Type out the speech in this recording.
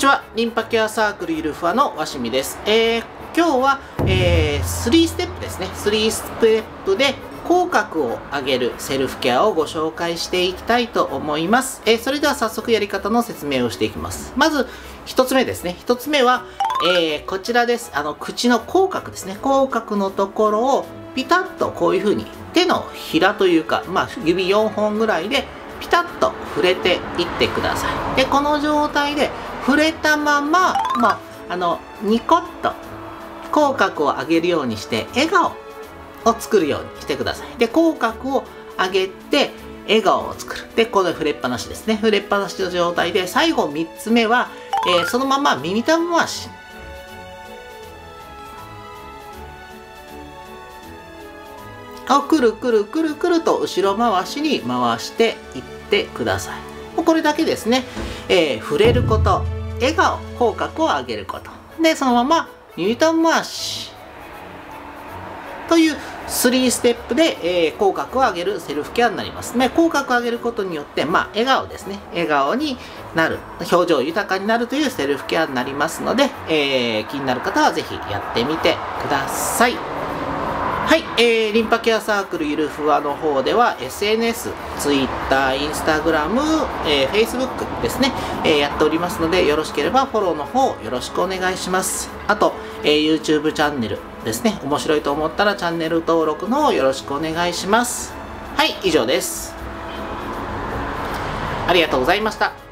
ちは。リンパケアサークルゆるふわのわしみです。えー、今日は、えー、3ステップですね。3ステップで口角を上げるセルフケアをご紹介していきたいと思います。えー、それでは早速やり方の説明をしていきます。まず、1つ目ですね。1つ目は、えー、こちらです。あの、口の口角ですね。口角のところをピタッとこういう風に手のひらというか、まあ、指4本ぐらいでピタッと触れていってください。で、この状態で触れたまま、まあ、あの、ニコッと口角を上げるようにして、笑顔を作るようにしてください。で、口角を上げて、笑顔を作る。で、この触れっぱなしですね。触れっぱなしの状態で、最後3つ目は、えー、そのまま耳たぶ回し。をくるくるくるくると後ろ回しに回していってください。これだけですね。えー、触れること、笑顔、口角を上げること。で、そのまま耳たぶ回し。という3ステップで、えー、口角を上げるセルフケアになります。ね、口角を上げることによって、まあ、笑顔ですね。笑顔になる。表情豊かになるというセルフケアになりますので、えー、気になる方はぜひやってみてください。はい、えー、リンパケアサークルゆるふわの方では SNS、Twitter、Instagram、えー、Facebook ですね、えー、やっておりますのでよろしければフォローの方よろしくお願いします。あと、えー、YouTube チャンネルですね、面白いと思ったらチャンネル登録の方よろしくお願いします。はい、以上です。ありがとうございました。